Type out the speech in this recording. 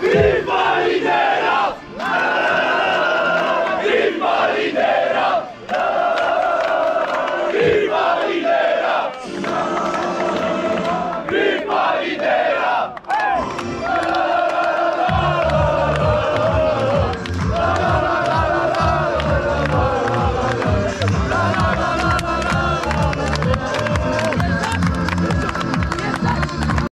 Viva Lidera! Viva Lidera! Viva!